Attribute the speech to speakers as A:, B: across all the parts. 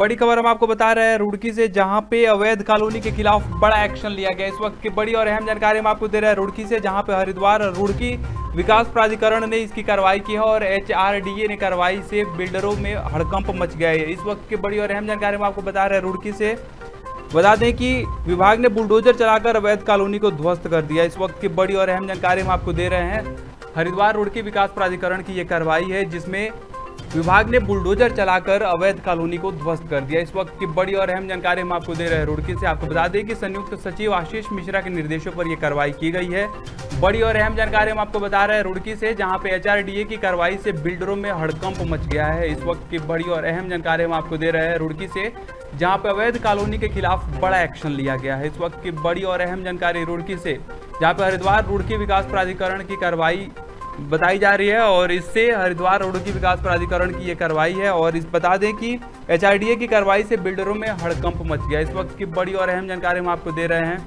A: बड़ी खबर हम आपको बता रहे हैं रुड़की से, जहाँ पे अवैध कॉलोनी के खिलाफ बड़ा एक्शन लिया गया। इस वक्त की बड़ी और अहम जानकारी हम आपको दे रहे हैं रुड़की से, जहाँ पे हरिद्वार रुड़की विकास प्राधिकरण ने इसकी कार्रवाई की है और एचआरडीए ने कार्रवाई से बिल्डरों में हड़कंप मच गया है। इस वक्त की बड़ी और अहम जानकारी हम आपको बता रहे हैं रुड़की से। बता दें कि विभाग ने बुलडोजर चलाकर अवैध कॉलोनी को ध्वस्त कर दिया। इस वक्त की बड़ी और अहम जानकारी हम आपको दे रहे हैं, हरिद्वार रुड़की विकास प्राधिकरण की यह कार्रवाई है, जिसमें विभाग ने बुलडोजर चलाकर अवैध कॉलोनी को ध्वस्त कर दिया। इस वक्त की बड़ी और अहम जानकारी हम आपको दे रहे हैं रुड़की से। आपको बता दें कि संयुक्त सचिव आशीष मिश्रा के निर्देशों पर यह कार्रवाई की गई है। बड़ी और अहम जानकारी हम आपको बता रहे हैं रुड़की से, जहाँ पे एचआरडीए की कार्रवाई से बिल्डरों में हड़कंप मच गया है। इस वक्त की बड़ी और अहम जानकारी हम आपको दे रहे हैं रुड़की से, जहाँ पे अवैध कॉलोनी के खिलाफ बड़ा एक्शन लिया गया है। इस वक्त की बड़ी और अहम जानकारी रुड़की से, जहाँ पे हरिद्वार रुड़की विकास प्राधिकरण की कार्रवाई बताई जा रही है और इससे हरिद्वार रुड़की विकास प्राधिकरण की ये कार्रवाई है और इस बता दें कि एचआरडीए की कार्रवाई से बिल्डरों में हड़कंप मच गया। इस वक्त की बड़ी और अहम जानकारी हम आपको दे रहे हैं।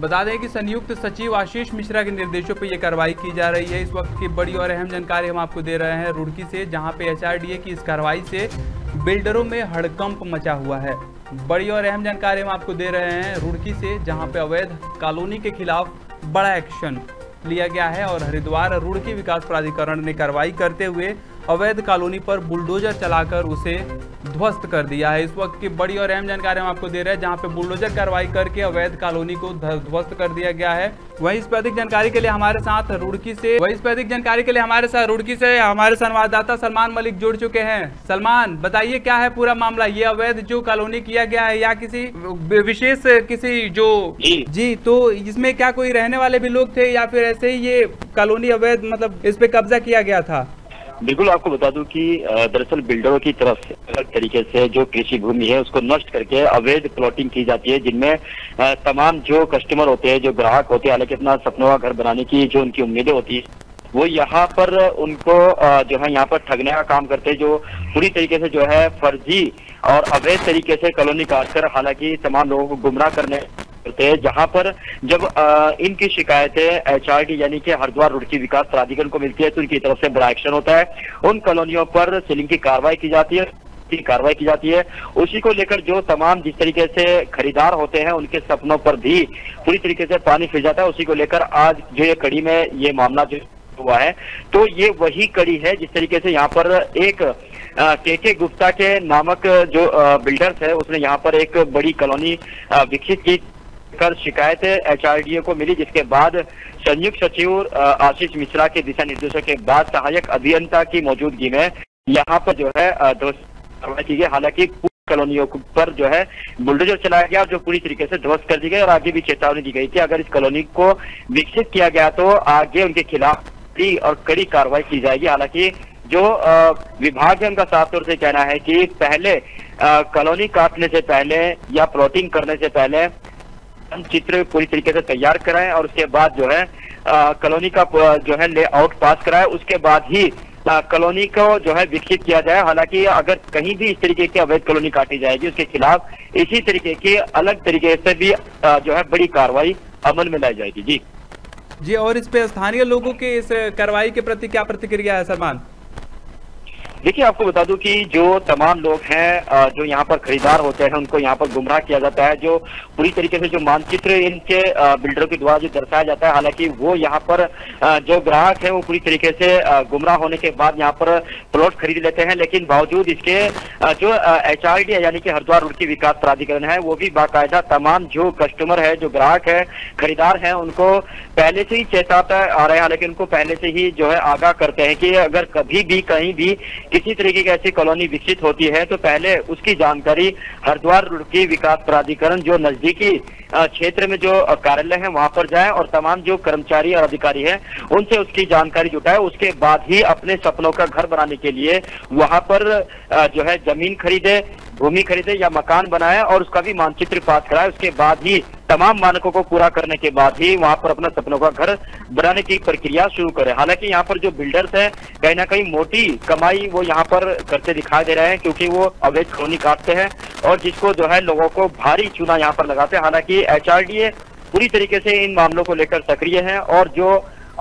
A: बता दें कि संयुक्त सचिव आशीष मिश्रा के निर्देशों पर यह कार्रवाई की जा रही है। इस वक्त की बड़ी और अहम जानकारी हम आपको दे रहे हैं रुड़की से, जहाँ पे एचआरडीए की इस कार्रवाई से बिल्डरों में हड़कंप मचा हुआ है। बड़ी और अहम जानकारी हम आपको दे रहे हैं रुड़की से, जहाँ पे अवैध कॉलोनी के खिलाफ बड़ा एक्शन लिया गया है और हरिद्वार रूड़की विकास प्राधिकरण ने कार्रवाई करते हुए अवैध कॉलोनी पर बुलडोजर चलाकर उसे ध्वस्त कर दिया है। इस वक्त की बड़ी और अहम जानकारी हम आपको दे रहे हैं जहाँ पे बुलडोजर कार्रवाई करके अवैध कॉलोनी को ध्वस्त कर दिया गया है। वहीं इस पर अधिक जानकारी के लिए हमारे साथ रुड़की से वहीं इस पर अधिक जानकारी के लिए हमारे साथ रुड़की से हमारे संवाददाता सलमान मलिक जुड़ चुके हैं। सलमान बताइए क्या है पूरा मामला? ये अवैध जो कॉलोनी किया गया है या किसी विशेष किसी जो। जी, तो इसमें क्या कोई रहने वाले भी लोग थे या फिर ऐसे ही ये कॉलोनी अवैध मतलब इस पे कब्जा किया गया था?
B: बिल्कुल आपको बता दूँ कि दरअसल बिल्डरों की तरफ़ से, अलग तरीके से जो कृषि भूमि है, उसको नष्ट करके अवैध प्लॉटिंग की जाती है, जिनमें तमाम जो कस्टमर होते हैं, जो ग्राहक होते हैं, हालाँकि अपना सपनों का घर बनाने की जो उनकी उम्मीदें होती है, वो यहाँ पर उनको जो है यहाँ पर ठगने का काम करते हैं, जो पूरी तरीके से जो है फर्जी और अवैध तरीके से कॉलोनी काट कर हालाँकि तमाम लोगों को गुमराह करने करते हैं, जहाँ पर जब इनकी शिकायतें एचआरडी यानी कि हरिद्वार रुड़की विकास प्राधिकरण को मिलती है तो उनकी तरफ़ से बड़ा एक्शन होता है। उन कॉलोनियों पर सीलिंग की कार्रवाई की जाती है कार्रवाई की जाती है। उसी को लेकर जो तमाम जिस तरीके से खरीदार होते हैं, उनके सपनों पर भी पूरी तरीके से पानी फिर जाता है। उसी को लेकर आज जो ये कड़ी में ये मामला जो हुआ है तो ये वही कड़ी है जिस तरीके से यहाँ पर एक के के गुप्ता के नामक जो बिल्डर्स है, उसने यहाँ पर एक बड़ी कॉलोनी विकसित की। कर शिकायत एचआरडीए को मिली, जिसके बाद संयुक्त सचिव आशीष मिश्रा के दिशा निर्देशों के बाद सहायक अभियंता की मौजूदगी में यहाँ पर जो है कार्रवाई की गई। हालाँकि कॉलोनियों पर जो है, बुलडोजर चलाया गया जो पूरी तरीके से ध्वस्त कर दी गई और आगे भी चेतावनी दी गई थी। अगर इस कॉलोनी को विकसित किया गया तो आगे उनके खिलाफ और कड़ी कार्रवाई की जाएगी। हालाँकि जो विभाग है, उनका साफ़ तौर से कहना है कि पहले कॉलोनी काटने से पहले या प्लॉटिंग करने से पहले चित्र पूरी तरीके से तैयार कराएँ और उसके बाद जो है कॉलोनी का जो है लेआउट पास कराए। उसके बाद ही कॉलोनी को जो है विकसित किया जाए। हालाँकि अगर कहीं भी इस तरीके की अवैध कॉलोनी काटी जाएगी, उसके खिलाफ इसी तरीके की अलग तरीके से भी जो है बड़ी कार्रवाई अमल में लाई जाएगी। जी।
A: जी, और इस पे स्थानीय लोगों के इस कार्रवाई के प्रति क्या प्रतिक्रिया है, सलमान?
B: देखिए, आपको बता दूँ कि जो तमाम लोग हैं जो यहाँ पर खरीदार होते हैं, उनको यहाँ पर गुमराह किया जाता है, जो पूरी तरीके से जो मानचित्र इनके बिल्डरों के द्वारा जो दर्शाया जाता है, हालाँकि वो यहाँ पर जो ग्राहक है, वो पूरी तरीके से गुमराह होने के बाद यहाँ पर प्लॉट खरीद लेते हैं, लेकिन बावजूद इसके जो एच यानी कि हरिद्वार रोड की विकास प्राधिकरण है, वो भी बाकायदा तमाम जो कस्टमर है, जो ग्राहक है, खरीदार है, उनको पहले से ही चेताता आ रहे हैं, हालाँकि उनको पहले से ही जो है आगाह करते हैं कि अगर कभी भी, कहीं भी किसी तरीके की ऐसी कॉलोनी विकसित होती है तो पहले उसकी जानकारी हरिद्वार रुड़की विकास प्राधिकरण जो नजदीकी क्षेत्र में जो कार्यालय है, वहाँ पर जाए और तमाम जो कर्मचारी और अधिकारी है, उनसे उसकी जानकारी जुटाए। उसके बाद ही अपने सपनों का घर बनाने के लिए वहाँ पर जो है ज़मीन खरीदे, भूमि खरीदे या मकान बनाए और उसका भी मानचित्र पास कराए। उसके बाद ही तमाम मानकों को पूरा करने के बाद ही वहाँ पर अपना सपनों का घर बनाने की प्रक्रिया शुरू करे। हालाँकि यहाँ पर जो बिल्डर्स है, कहीं ना कहीं मोटी कमाई वो यहाँ पर करते दिखाई दे रहे हैं क्योंकि वो अवैध कॉलोनी काटते हैं और जिसको जो है लोगों को भारी चूना यहाँ पर लगाते हैं। हालाँकि एच पूरी तरीके से इन मामलों को लेकर सक्रिय है और जो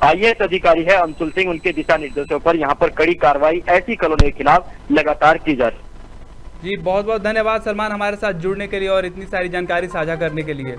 B: आई अधिकारी है, अंशुल सिंह, उनके दिशा निर्देशों पर यहाँ पर कड़ी कार्रवाई ऐसी कॉलोनी के खिलाफ लगातार की जा रही
A: जी बहुत बहुत धन्यवाद सलमान हमारे साथ जुड़ने के लिए और इतनी सारी जानकारी साझा करने के लिए।